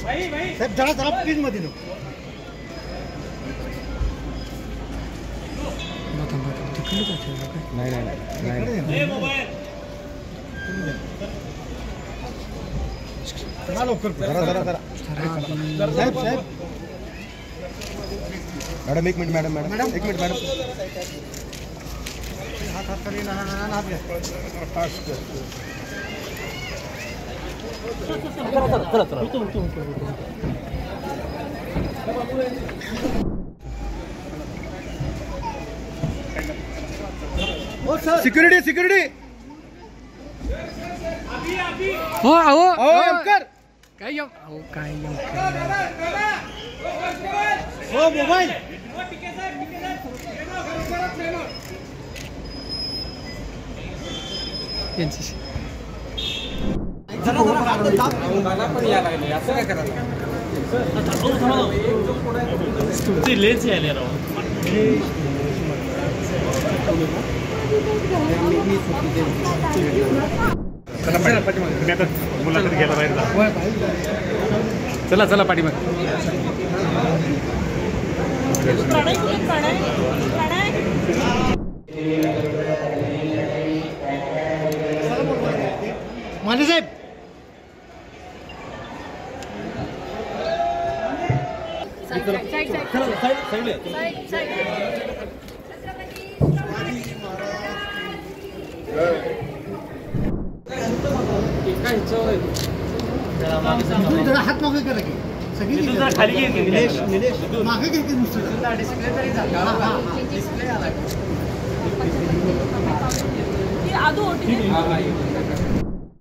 साहेब जरा जरा प्लीज़ मध्ये नको नाही नाही. चला लवकर जरा जरा जरा। साहेब साहेब। मॅडम एक मिनिट मॅडम मॅडम. एक मिनिट मॅडम। हात हात ना ना ना हात. हो सर सिक्युरिटी सिक्युरिटी हो अहो हो एमकर काय येऊ अहो काय येऊ हो मोबाईल यांच्याशी जरा जरा हात दाब. तुमची लेन्स यायला राव. चला पाठीमागे. आता मुलाखत घ्यायला बाहेर चला चला पाठीमागे. जरा हात मागे करा की सगळी तू जरा खाली. निलेश निलेश मागे घे की नुसतं हा, हा, हा.